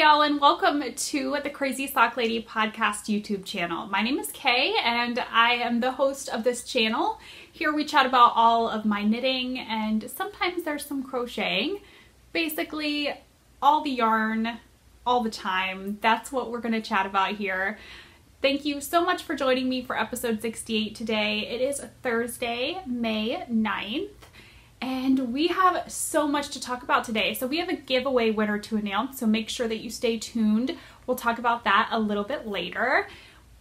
Y'all and welcome to the Crazy Sock Lady podcast YouTube channel. My name is Kay and I am the host of this channel. Here we chat about all of my knitting and sometimes there's some crocheting. Basically all the yarn all the time. That's what we're going to chat about here. Thank you so much for joining me for episode 68 today. It is Thursday, May 9th and we have so much to talk about today. So we have a giveaway winner to announce, so make sure that you stay tuned. We'll talk about that a little bit later.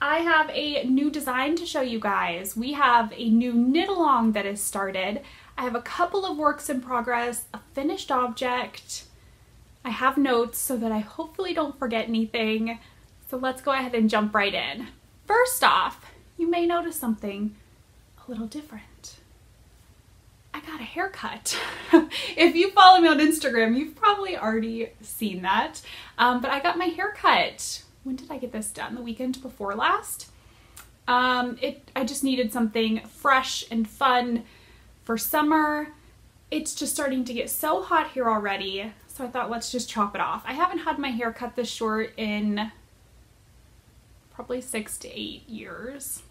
I have a new design to show you guys. We have a new knit along that has started. I have a couple of works in progress, a finished object. I have notes so that I hopefully don't forget anything. So let's go ahead and jump right in. First off, you may notice something a little different. I got a haircut. if you follow me on Instagram, you've probably already seen that. Um, but I got my haircut. When did I get this done? The weekend before last. Um, it I just needed something fresh and fun for summer. It's just starting to get so hot here already. So I thought let's just chop it off. I haven't had my hair cut this short in probably six to eight years.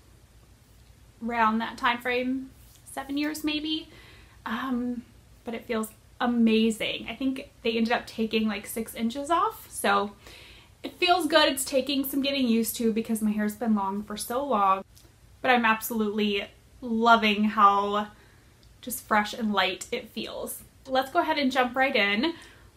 Around that time frame, seven years maybe. Um, but it feels amazing. I think they ended up taking like six inches off. So it feels good. It's taking some getting used to because my hair's been long for so long. But I'm absolutely loving how just fresh and light it feels. Let's go ahead and jump right in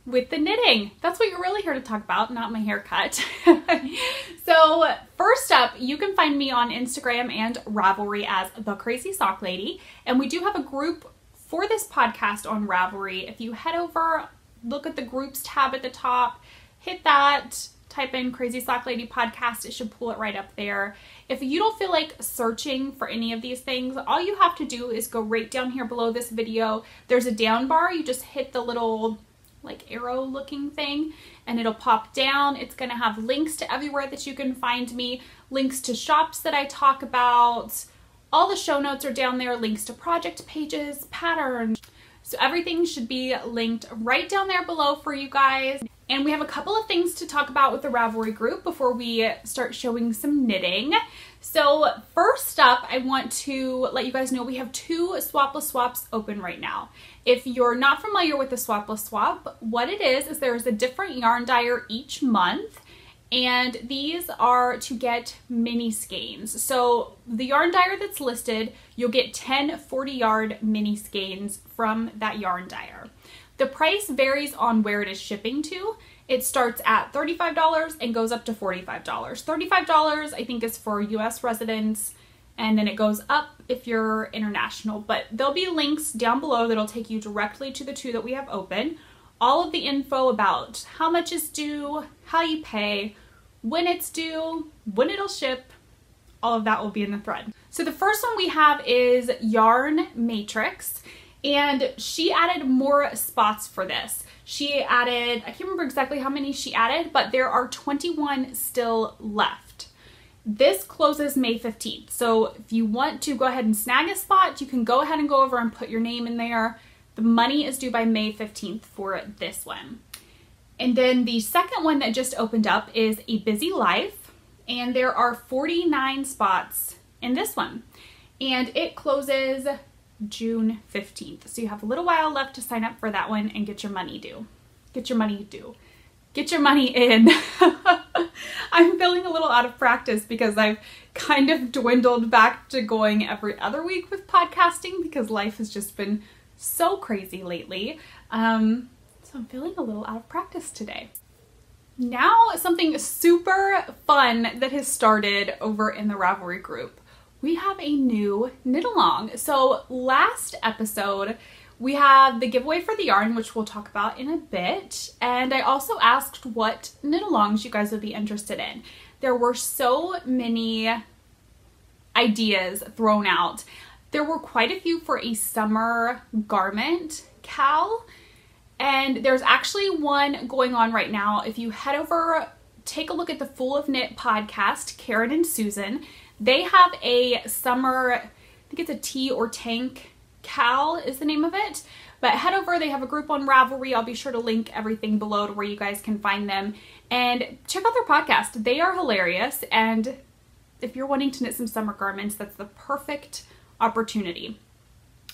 with the knitting. That's what you're really here to talk about, not my haircut. so first up, you can find me on Instagram and Ravelry as The Crazy Sock Lady. And we do have a group for this podcast on Ravelry. If you head over, look at the groups tab at the top, hit that, type in Crazy Sock Lady podcast, it should pull it right up there. If you don't feel like searching for any of these things, all you have to do is go right down here below this video. There's a down bar, you just hit the little like arrow looking thing and it'll pop down. It's gonna have links to everywhere that you can find me, links to shops that I talk about, all the show notes are down there, links to project pages, patterns. So everything should be linked right down there below for you guys. And we have a couple of things to talk about with the Ravelry group before we start showing some knitting. So first up, I want to let you guys know we have two Swapless Swaps open right now. If you're not familiar with the Swapless Swap, what it is, is there's a different yarn dyer each month and these are to get mini skeins. So the yarn dyer that's listed, you'll get 10 40 yard mini skeins from that yarn dyer. The price varies on where it is shipping to. It starts at $35 and goes up to $45. $35 I think is for US residents and then it goes up if you're international. But there'll be links down below that'll take you directly to the two that we have open. All of the info about how much is due, how you pay, when it's due, when it'll ship, all of that will be in the thread. So the first one we have is Yarn Matrix and she added more spots for this. She added, I can't remember exactly how many she added, but there are 21 still left. This closes May 15th. So if you want to go ahead and snag a spot, you can go ahead and go over and put your name in there. The money is due by May 15th for this one. And then the second one that just opened up is A Busy Life, and there are 49 spots in this one. And it closes June 15th. So you have a little while left to sign up for that one and get your money due. Get your money due. Get your money in. I'm feeling a little out of practice because I've kind of dwindled back to going every other week with podcasting because life has just been so crazy lately. Um, so I'm feeling a little out of practice today. Now something super fun that has started over in the Ravelry group. We have a new knit along. So last episode, we had the giveaway for the yarn, which we'll talk about in a bit. And I also asked what knit alongs you guys would be interested in. There were so many ideas thrown out. There were quite a few for a summer garment KAL and there's actually one going on right now. If you head over, take a look at the Full of Knit podcast, Karen and Susan. They have a summer, I think it's a tea or tank KAL is the name of it. But head over, they have a group on Ravelry. I'll be sure to link everything below to where you guys can find them. And check out their podcast. They are hilarious. And if you're wanting to knit some summer garments, that's the perfect opportunity.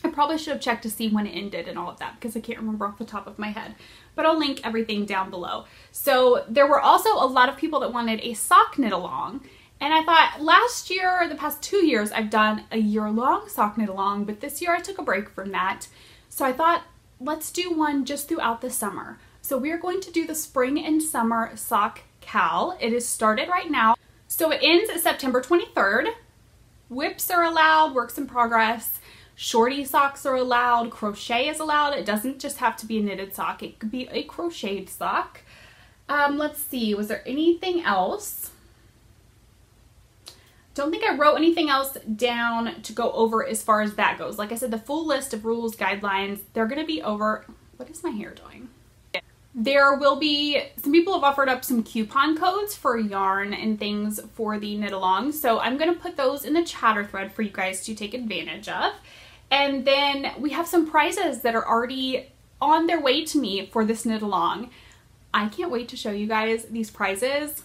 I probably should have checked to see when it ended and all of that because I can't remember off the top of my head. But I'll link everything down below. So there were also a lot of people that wanted a sock knit along. And I thought last year, or the past two years, I've done a year long sock knit along, but this year I took a break from that. So I thought, let's do one just throughout the summer. So we're going to do the spring and summer sock KAL. It is started right now. So it ends September 23rd. WIPs are allowed, works in progress. Shorty socks are allowed, crochet is allowed. It doesn't just have to be a knitted sock, it could be a crocheted sock. Um, let's see, was there anything else? Don't think I wrote anything else down to go over as far as that goes. Like I said, the full list of rules, guidelines, they're going to be over. What is my hair doing? There will be, some people have offered up some coupon codes for yarn and things for the knit along. So I'm going to put those in the chatter thread for you guys to take advantage of. And then we have some prizes that are already on their way to me for this knit along. I can't wait to show you guys these prizes.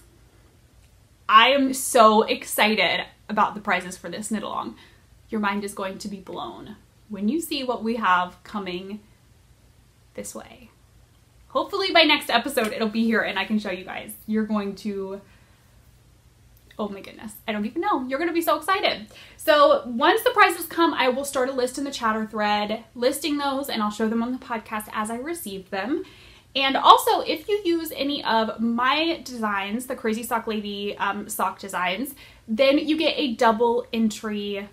I am so excited about the prizes for this knit along. Your mind is going to be blown when you see what we have coming this way. Hopefully by next episode it'll be here and I can show you guys. You're going to oh my goodness, I don't even know. You're gonna be so excited. So once the prizes come, I will start a list in the chatter thread listing those and I'll show them on the podcast as I receive them. And also, if you use any of my designs, the Crazy Sock Lady um, sock designs, then you get a double entry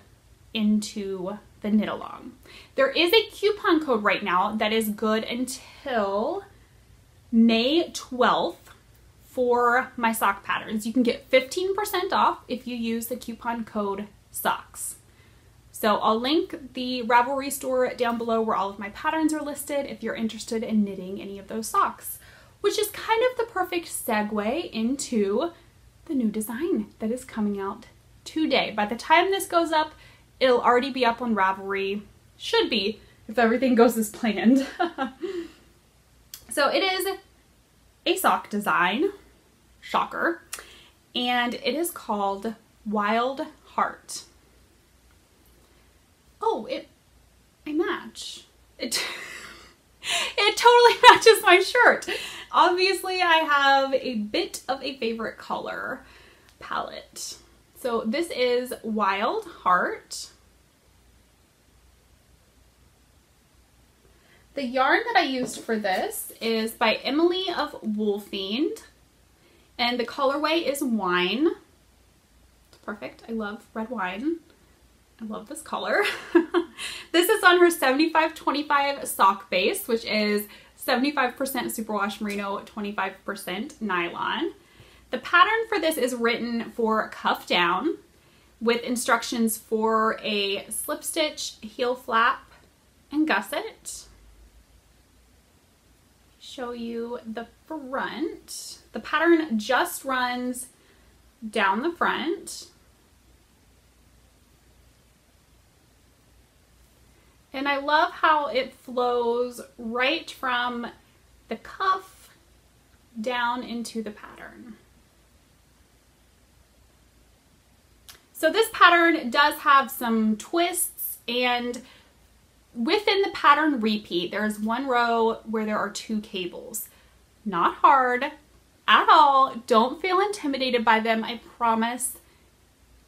into the knit along. There is a coupon code right now that is good until May 12th for my sock patterns. You can get 15% off if you use the coupon code SOCKS. So I'll link the Ravelry store down below where all of my patterns are listed if you're interested in knitting any of those socks, which is kind of the perfect segue into the new design that is coming out today. By the time this goes up, it'll already be up on Ravelry. Should be, if everything goes as planned. so it is a sock design, shocker, and it is called Wild Heart. Oh, it, I match. It, it totally matches my shirt. Obviously, I have a bit of a favorite color palette. So this is Wild Heart. The yarn that I used for this is by Emily of Woolfiend. And the colorway is Wine. It's perfect. I love red wine. I love this color. this is on her 75-25 sock base, which is 75% superwash merino, 25% nylon. The pattern for this is written for cuff down with instructions for a slip stitch, heel flap, and gusset. Show you the front. The pattern just runs down the front And I love how it flows right from the cuff down into the pattern. So this pattern does have some twists and within the pattern repeat, there's one row where there are two cables. Not hard at all. Don't feel intimidated by them, I promise.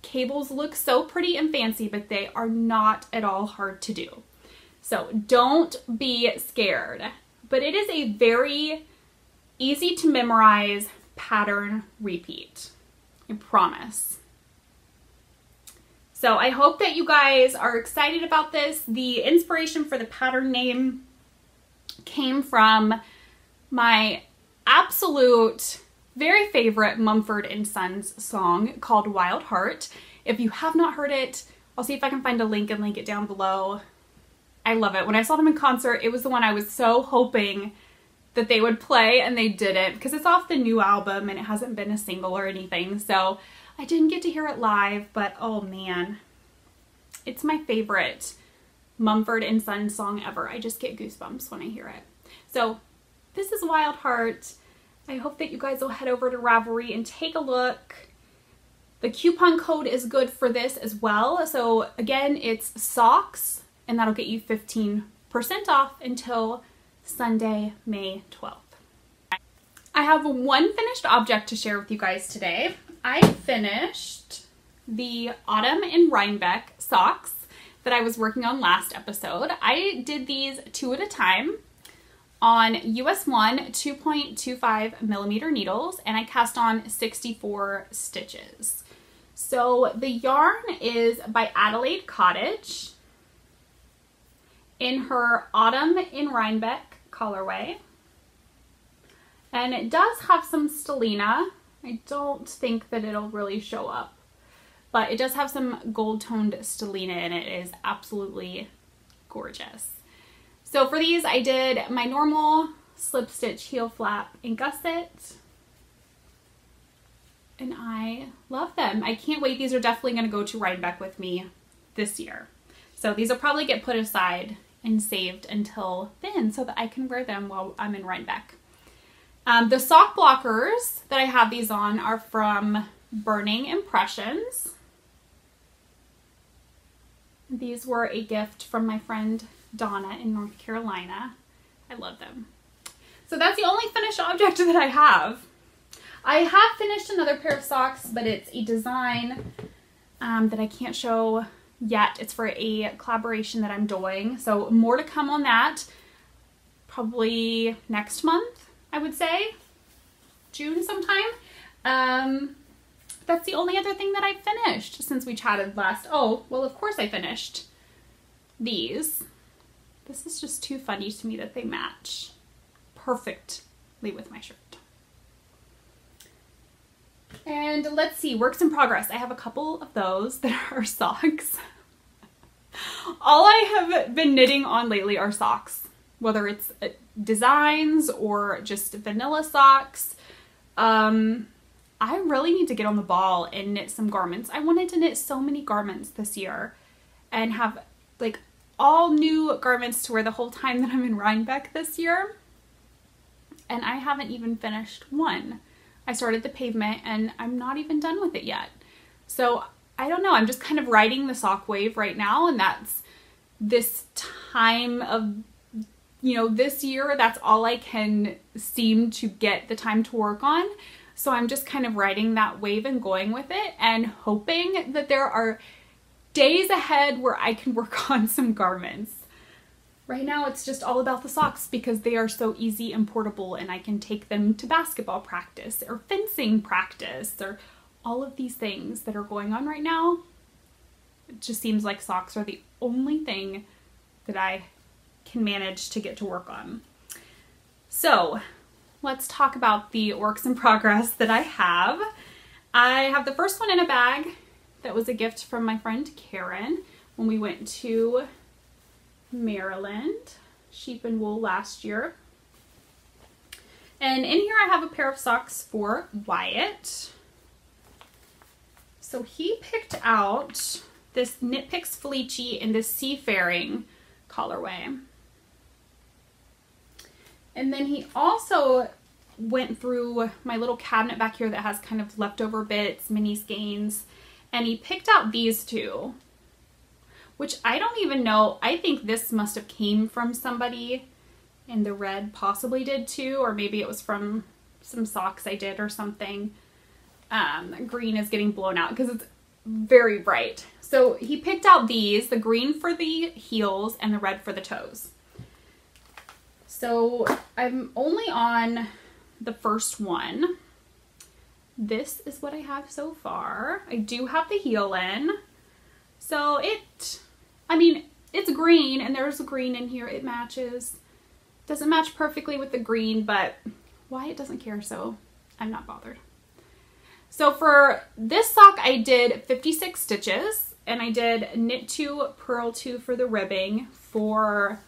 Cables look so pretty and fancy, but they are not at all hard to do. So don't be scared. But it is a very easy to memorize pattern repeat. I promise. So I hope that you guys are excited about this. The inspiration for the pattern name came from my absolute very favorite Mumford and Sons song called Wild Heart. If you have not heard it, I'll see if I can find a link and link it down below. I love it. When I saw them in concert, it was the one I was so hoping that they would play and they didn't because it's off the new album and it hasn't been a single or anything. So I didn't get to hear it live, but oh man, it's my favorite Mumford and Sons song ever. I just get goosebumps when I hear it. So this is Wild Heart. I hope that you guys will head over to Ravelry and take a look. The coupon code is good for this as well. So again, it's socks and that'll get you 15% off until Sunday, May 12th. I have one finished object to share with you guys today. I finished the Autumn in Rhinebeck socks that I was working on last episode. I did these two at a time on US 1 2.25 millimeter needles and I cast on 64 stitches. So the yarn is by Adelaide Cottage in her Autumn in Rhinebeck colorway. And it does have some stellina. I don't think that it'll really show up, but it does have some gold toned stellina and it is absolutely gorgeous. So for these, I did my normal slip stitch heel flap and gusset and I love them. I can't wait. These are definitely going to go to Rhinebeck with me this year. So these will probably get put aside and saved until then so that I can wear them while I'm in Rhinebeck. Um, the sock blockers that I have these on are from Burning Impressions. These were a gift from my friend Donna in North Carolina. I love them. So that's the only finished object that I have. I have finished another pair of socks, but it's a design um, that I can't show yet. It's for a collaboration that I'm doing. So more to come on that probably next month, I would say. June sometime. Um, that's the only other thing that I finished since we chatted last. Oh, well, of course I finished these. This is just too funny to me that they match perfectly with my shirt. And let's see, works in progress. I have a couple of those that are socks. All I have been knitting on lately are socks, whether it's uh, designs or just vanilla socks. Um, I really need to get on the ball and knit some garments. I wanted to knit so many garments this year and have like all new garments to wear the whole time that I'm in Rhinebeck this year. And I haven't even finished one. I started the pavement and I'm not even done with it yet. So I don't know, I'm just kind of riding the sock wave right now and that's this time of, you know, this year, that's all I can seem to get the time to work on. So I'm just kind of riding that wave and going with it and hoping that there are days ahead where I can work on some garments. Right now it's just all about the socks because they are so easy and portable and I can take them to basketball practice or fencing practice or all of these things that are going on right now. It just seems like socks are the only thing that I can manage to get to work on. So let's talk about the works in progress that I have. I have the first one in a bag that was a gift from my friend Karen when we went to Maryland sheep and wool last year. And in here I have a pair of socks for Wyatt. So he picked out this Knit Picks Felici in this Seafaring colorway. And then he also went through my little cabinet back here that has kind of leftover bits, mini skeins, and he picked out these two which I don't even know. I think this must have came from somebody and the red possibly did too, or maybe it was from some socks I did or something. Um, green is getting blown out because it's very bright. So he picked out these, the green for the heels and the red for the toes. So I'm only on the first one. This is what I have so far. I do have the heel in. So it I mean, it's green and there's green in here. It matches. Doesn't match perfectly with the green, but Wyatt doesn't care, so I'm not bothered. So for this sock, I did 56 stitches and I did knit two, purl two for the ribbing for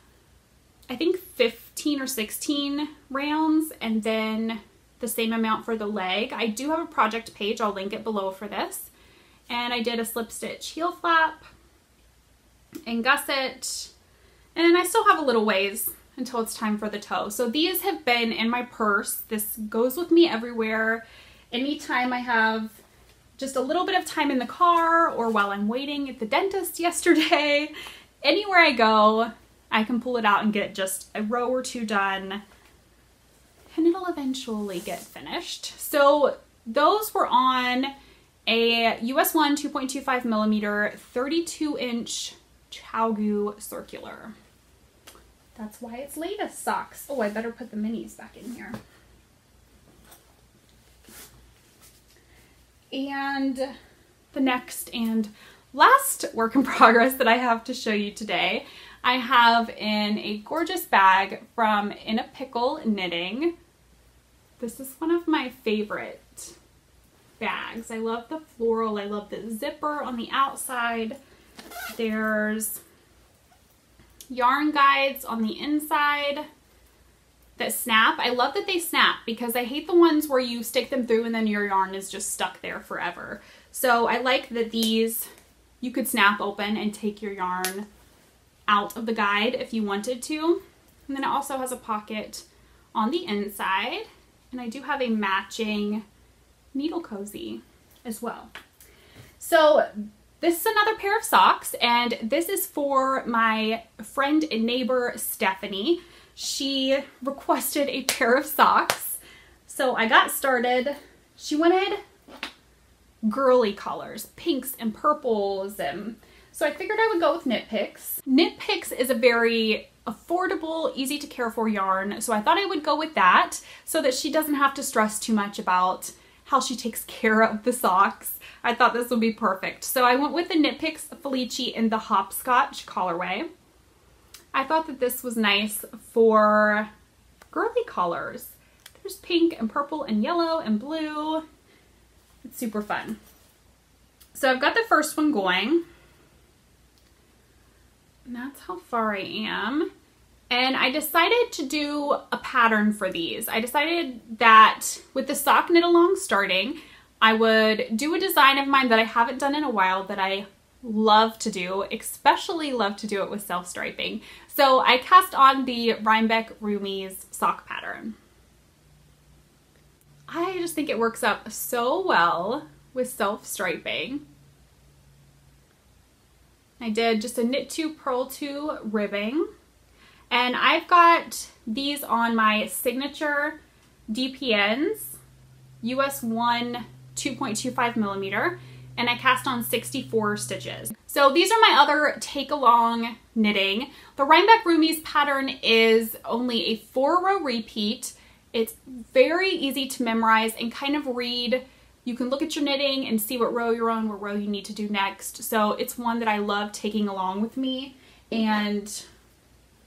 I think 15 or 16 rounds and then the same amount for the leg. I do have a project page, I'll link it below for this. And I did a slip stitch heel flap, and gusset And I still have a little ways until it's time for the toe. So these have been in my purse. This goes with me everywhere. Anytime I have just a little bit of time in the car or while I'm waiting at the dentist yesterday, anywhere I go, I can pull it out and get just a row or two done and it'll eventually get finished. So those were on a US 1 2.25 millimeter 32 inch ChiaoGoo circular. That's Wyatt's latest socks. Oh, I better put the minis back in here. And the next and last work in progress that I have to show you today, I have in a gorgeous bag from In a Pickle Knitting. This is one of my favorite bags. I love the floral. I love the zipper on the outside. There's yarn guides on the inside that snap. I love that they snap because I hate the ones where you stick them through and then your yarn is just stuck there forever. So I like that these you could snap open and take your yarn out of the guide if you wanted to. And then it also has a pocket on the inside. And I do have a matching needle cozy as well. So this is another pair of socks and this is for my friend and neighbor Stephanie. She requested a pair of socks. So I got started. She wanted girly colors, pinks and purples and so I figured I would go with Knit Picks. Knit Picks is a very affordable, easy to care for yarn, so I thought I would go with that so that she doesn't have to stress too much about how she takes care of the socks. I thought this would be perfect. So I went with the Knit Picks Felici in the Hopscotch colorway. I thought that this was nice for girly colors. There's pink and purple and yellow and blue. It's super fun. So I've got the first one going. And that's how far I am. And I decided to do a pattern for these. I decided that with the sock knit along starting, I would do a design of mine that I haven't done in a while that I love to do, especially love to do it with self-striping. So I cast on the Rhinebeck Roomies sock pattern. I just think it works up so well with self-striping. I did just a knit two, purl two ribbing. And I've got these on my signature DPNs, US 1 2.25 millimeter, and I cast on 64 stitches. So these are my other take along knitting. The Rhinebeck Roomies pattern is only a four row repeat. It's very easy to memorize and kind of read. You can look at your knitting and see what row you're on, what row you need to do next. So it's one that I love taking along with me and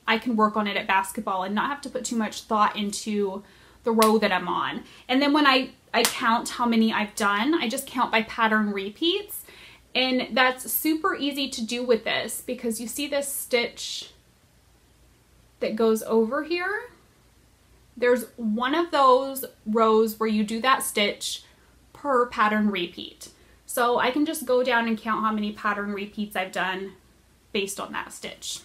I can work on it at basketball and not have to put too much thought into the row that I'm on. And then when I, I count how many I've done, I just count by pattern repeats. And that's super easy to do with this because you see this stitch that goes over here. There's one of those rows where you do that stitch per pattern repeat. So I can just go down and count how many pattern repeats I've done based on that stitch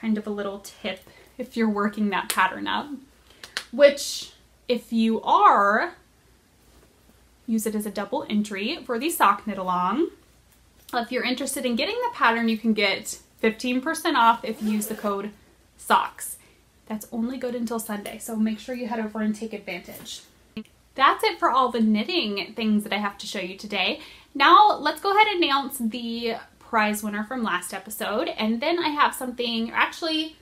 kind of a little tip if you're working that pattern up, which if you are, use it as a double entry for the sock knit along. If you're interested in getting the pattern, you can get 15% off if you use the code SOCKS. That's only good until Sunday, so make sure you head over and take advantage. That's it for all the knitting things that I have to show you today. Now let's go ahead and announce the prize winner from last episode. And then I have something, actually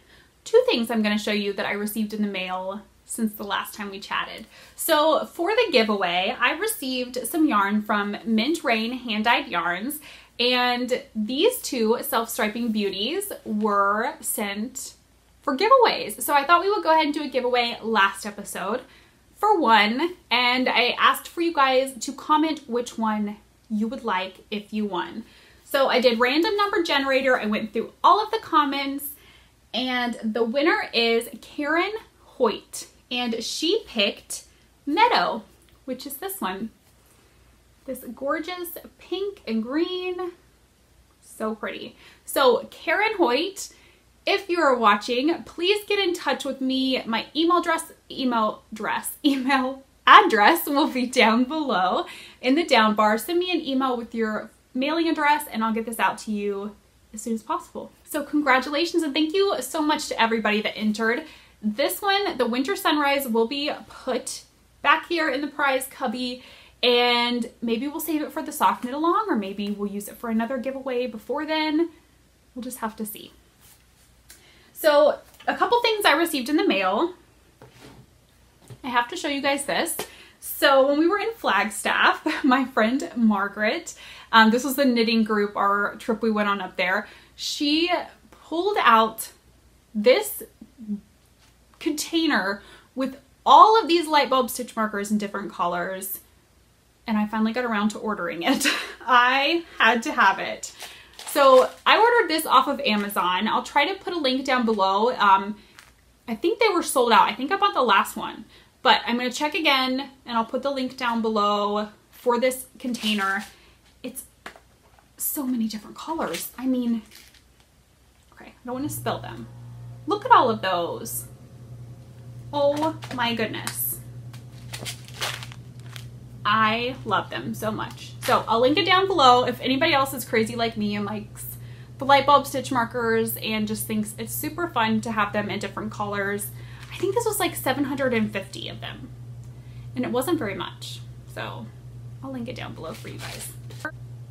two things I'm going to show you that I received in the mail since the last time we chatted. So for the giveaway, I received some yarn from Mint Rain Hand Dyed Yarns. And these two self-striping beauties were sent for giveaways. So I thought we would go ahead and do a giveaway last episode for one. And I asked for you guys to comment which one you would like if you won. So I did random number generator. I went through all of the comments and the winner is Karen Hoyt and she picked Meadow, which is this one. This gorgeous pink and green. So pretty. So Karen Hoyt, if you are watching, please get in touch with me. My email address, email address, email address will be down below in the down bar. Send me an email with your mailing address and I'll get this out to you as soon as possible. So congratulations and thank you so much to everybody that entered. This one, the Winter Sunrise, will be put back here in the prize cubby and maybe we'll save it for the soft knit along or maybe we'll use it for another giveaway before then. We'll just have to see. So a couple things I received in the mail. I have to show you guys this. So when we were in Flagstaff, my friend Margaret, um, this was the knitting group, our trip we went on up there, she pulled out this container with all of these light bulb stitch markers in different colors and I finally got around to ordering it. I had to have it. So I ordered this off of Amazon. I'll try to put a link down below. Um, I think they were sold out. I think I bought the last one, but I'm going to check again and I'll put the link down below for this container. It's so many different colors. I mean, okay, I don't want to spill them. Look at all of those. Oh my goodness. I love them so much. So I'll link it down below if anybody else is crazy like me and likes the light bulb stitch markers and just thinks it's super fun to have them in different colors. I think this was like 750 of them and it wasn't very much. So I'll link it down below for you guys.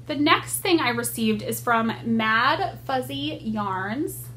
The next thing I received is from Mad Fuzzy Yarns.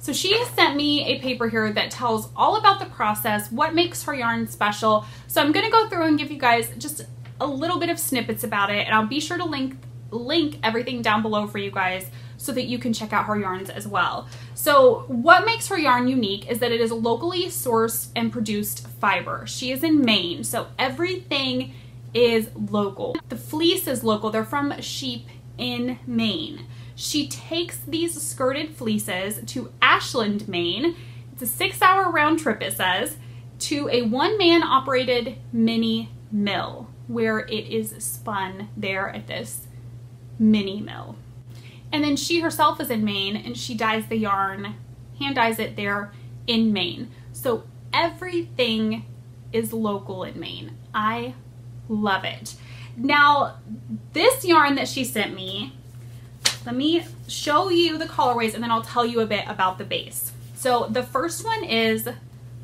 So she sent me a paper here that tells all about the process, what makes her yarn special. So I'm gonna go through and give you guys just a little bit of snippets about it and I'll be sure to link link everything down below for you guys so that you can check out her yarns as well. So what makes her yarn unique is that it is locally sourced and produced fiber. She is in Maine, so everything is local. The fleece is local, they're from sheep in Maine. She takes these skirted fleeces to Ashland, Maine. It's a six hour round trip, it says, to a one man operated mini mill where it is spun there at this mini mill. And then she herself is in Maine and she dyes the yarn, hand dyes it there in Maine. So everything is local in Maine. I love it. Now, this yarn that she sent me let me show you the colorways and then I'll tell you a bit about the base. So the first one is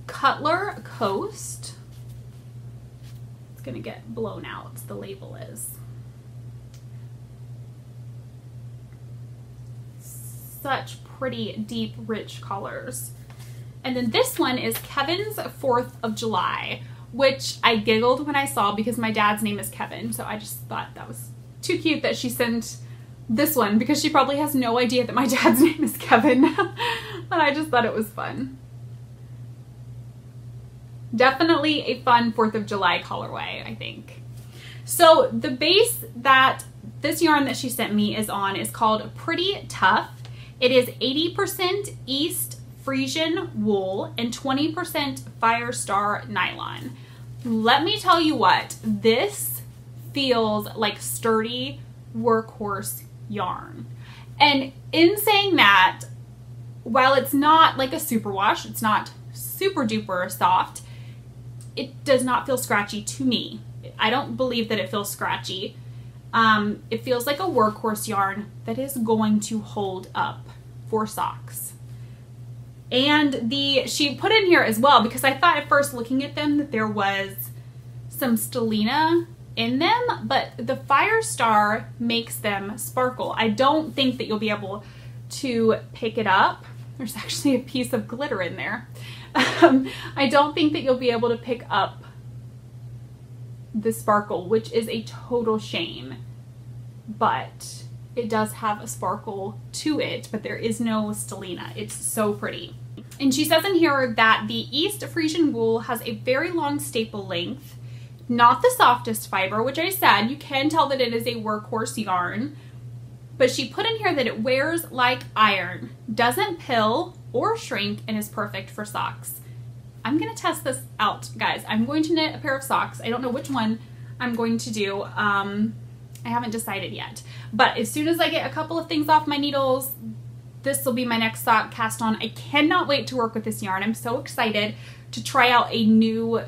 Cutler Coast. It's gonna get blown out, the label is. Such pretty, deep, rich colors. And then this one is Kevin's 4th of July, which I giggled when I saw because my dad's name is Kevin. So I just thought that was too cute that she sent this one because she probably has no idea that my dad's name is Kevin. but I just thought it was fun. Definitely a fun 4th of July colorway, I think. So the base that this yarn that she sent me is on is called Pretty Tough. It is 80% East Frisian wool and 20% Firestar nylon. Let me tell you what, this feels like sturdy workhorse yarn. And in saying that, while it's not like a superwash, it's not super duper soft, it does not feel scratchy to me. I don't believe that it feels scratchy. Um, it feels like a workhorse yarn that is going to hold up for socks. And the she put in here as well because I thought at first looking at them that there was some stellina in them, but the Firestar makes them sparkle. I don't think that you'll be able to pick it up. There's actually a piece of glitter in there. Um, I don't think that you'll be able to pick up the sparkle, which is a total shame. But it does have a sparkle to it, but there is no stellina. It's so pretty. And she says in here that the East Frisian wool has a very long staple length not the softest fiber, which I said, you can tell that it is a workhorse yarn. But she put in here that it wears like iron, doesn't pill or shrink, and is perfect for socks. I'm going to test this out, guys. I'm going to knit a pair of socks. I don't know which one I'm going to do. Um, I haven't decided yet. But as soon as I get a couple of things off my needles, this will be my next sock cast on. I cannot wait to work with this yarn. I'm so excited to try out a new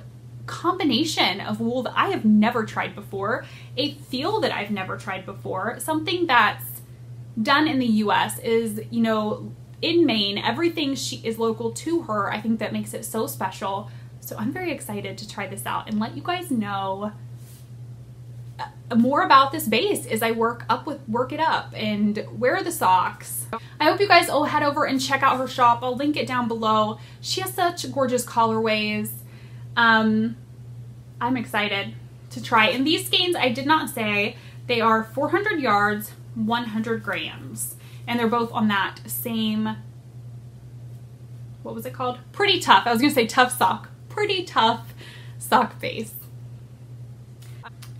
combination of wool that I have never tried before, a feel that I've never tried before, something that's done in the US is, you know, in Maine, everything she is local to her. I think that makes it so special. So I'm very excited to try this out and let you guys know uh, more about this base as I work up with work it up and wear the socks. I hope you guys all head over and check out her shop. I'll link it down below. She has such gorgeous colorways. Um, I'm excited to try. And these skeins, I did not say, they are 400 yards, 100 grams. And they're both on that same, what was it called? Pretty tough. I was gonna say tough sock. Pretty tough sock base.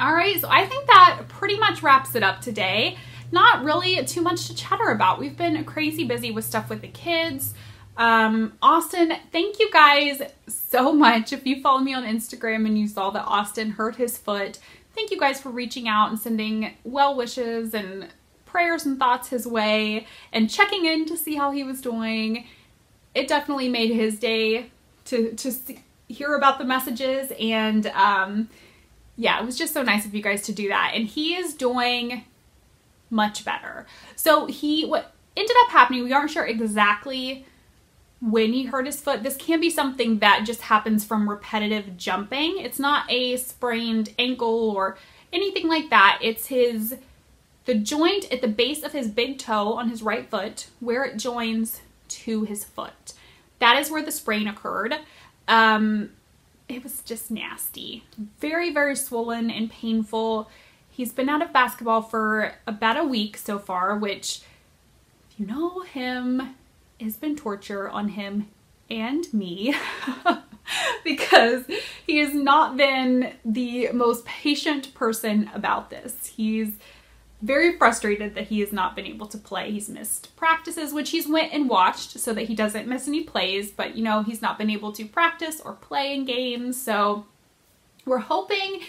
All right, so I think that pretty much wraps it up today. Not really too much to chatter about. We've been crazy busy with stuff with the kids. Um, Austin, thank you guys so much. If you follow me on Instagram and you saw that Austin hurt his foot, thank you guys for reaching out and sending well wishes and prayers and thoughts his way and checking in to see how he was doing. It definitely made his day to, to see, hear about the messages and um, yeah, it was just so nice of you guys to do that. And he is doing much better. So he, what ended up happening, we aren't sure exactly when he hurt his foot. This can be something that just happens from repetitive jumping. It's not a sprained ankle or anything like that. It's his, the joint at the base of his big toe on his right foot where it joins to his foot. That is where the sprain occurred. Um, it was just nasty. Very, very swollen and painful. He's been out of basketball for about a week so far, which, if you know him, has been torture on him and me because he has not been the most patient person about this. He's very frustrated that he has not been able to play. He's missed practices, which he's went and watched so that he doesn't miss any plays, but you know, he's not been able to practice or play in games. So we're hoping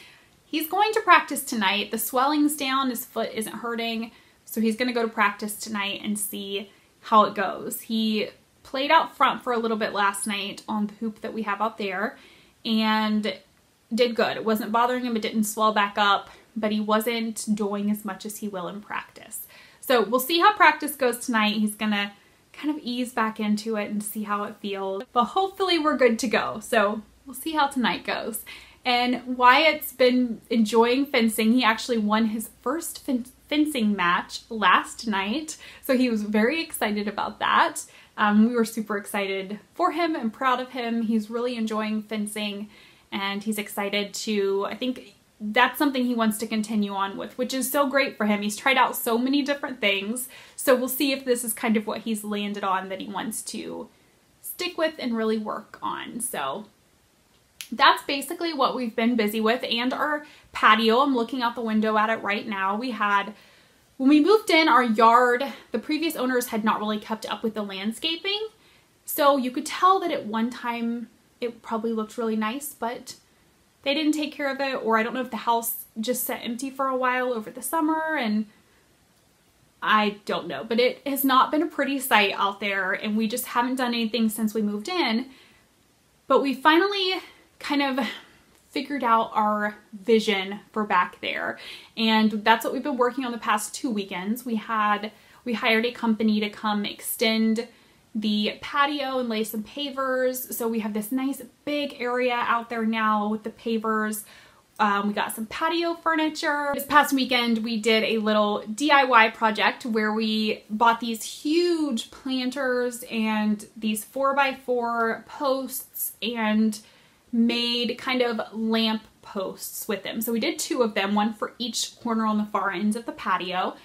he's going to practice tonight. The swelling's down, his foot isn't hurting. So he's gonna go to practice tonight and see how it goes. He played out front for a little bit last night on the hoop that we have out there and did good. It wasn't bothering him, it didn't swell back up, but he wasn't doing as much as he will in practice. So we'll see how practice goes tonight. He's gonna kind of ease back into it and see how it feels. But hopefully we're good to go. So we'll see how tonight goes. And Wyatt's been enjoying fencing. He actually won his first fin fencing match last night. So he was very excited about that. Um, we were super excited for him and proud of him. He's really enjoying fencing and he's excited to, I think that's something he wants to continue on with, which is so great for him. He's tried out so many different things. So we'll see if this is kind of what he's landed on that he wants to stick with and really work on. So that's basically what we've been busy with and our patio. I'm looking out the window at it right now. We had, when we moved in, our yard, the previous owners had not really kept up with the landscaping. So you could tell that at one time it probably looked really nice, but they didn't take care of it, or I don't know if the house just sat empty for a while over the summer and I don't know, but it has not been a pretty sight out there and we just haven't done anything since we moved in. But we finally kind of figured out our vision for back there. And that's what we've been working on the past two weekends. We had, we hired a company to come extend the patio and lay some pavers. So we have this nice big area out there now with the pavers. Um, we got some patio furniture. This past weekend, we did a little DIY project where we bought these huge planters and these 4x4 posts and made kind of lamp posts with them. So we did two of them, one for each corner on the far ends of the patio.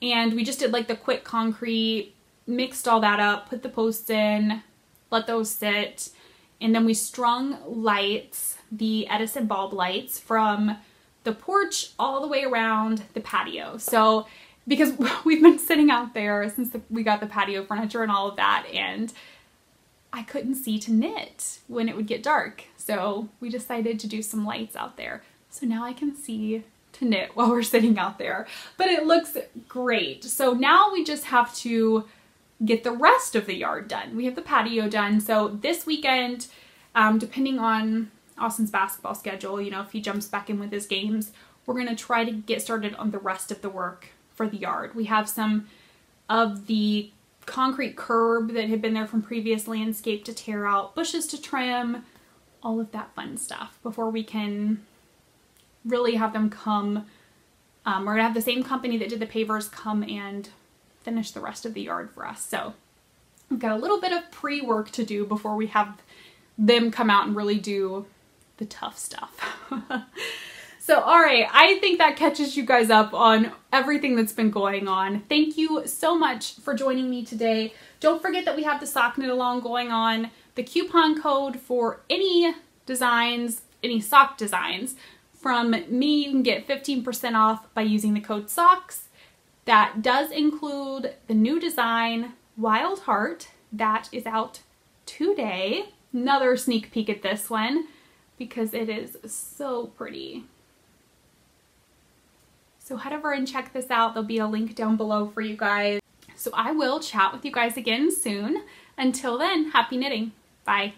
And we just did like the quick concrete, mixed all that up, put the posts in, let those sit. And then we strung lights, the Edison bulb lights from the porch all the way around the patio. So because we've been sitting out there since the, we got the patio furniture and all of that and I couldn't see to knit when it would get dark. So we decided to do some lights out there. So now I can see to knit while we're sitting out there, but it looks great. So now we just have to get the rest of the yard done. We have the patio done. So this weekend, um, depending on Austin's basketball schedule, you know, if he jumps back in with his games, we're going to try to get started on the rest of the work for the yard. We have some of the concrete curb that had been there from previous landscape to tear out, bushes to trim, all of that fun stuff before we can really have them come. Um, we're gonna have the same company that did the pavers come and finish the rest of the yard for us. So we've got a little bit of pre-work to do before we have them come out and really do the tough stuff. So, all right, I think that catches you guys up on everything that's been going on. Thank you so much for joining me today. Don't forget that we have the sock knit along going on. The coupon code for any designs, any sock designs from me, you can get 15% off by using the code SOCKS. That does include the new design, Wild Heart, that is out today. Another sneak peek at this one because it is so pretty. So head over and check this out. There'll be a link down below for you guys. So I will chat with you guys again soon. Until then, happy knitting. Bye.